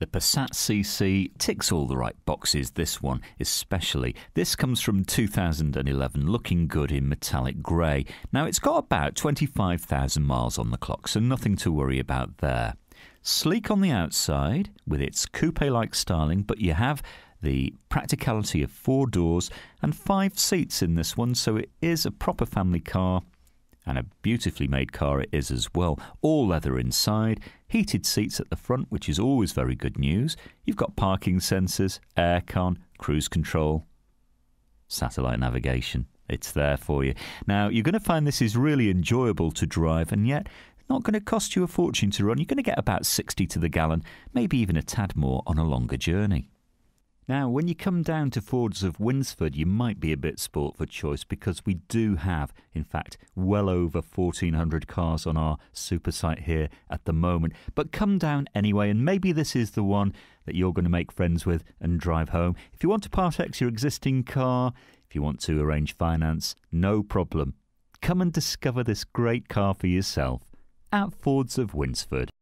The Passat CC ticks all the right boxes, this one especially. This comes from 2011, looking good in metallic grey. Now, it's got about 25,000 miles on the clock, so nothing to worry about there. Sleek on the outside, with its coupe like styling, but you have the practicality of four doors and five seats in this one, so it is a proper family car and a beautifully made car it is as well. All leather inside, heated seats at the front, which is always very good news. You've got parking sensors, aircon, cruise control, satellite navigation. It's there for you. Now, you're going to find this is really enjoyable to drive and yet not going to cost you a fortune to run. You're going to get about 60 to the gallon, maybe even a tad more on a longer journey. Now, when you come down to Fords of Winsford, you might be a bit sport for choice because we do have, in fact, well over 1,400 cars on our super site here at the moment. But come down anyway, and maybe this is the one that you're going to make friends with and drive home. If you want to part X your existing car, if you want to arrange finance, no problem. Come and discover this great car for yourself at Fords of Winsford.